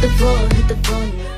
the floor, hit the floor now.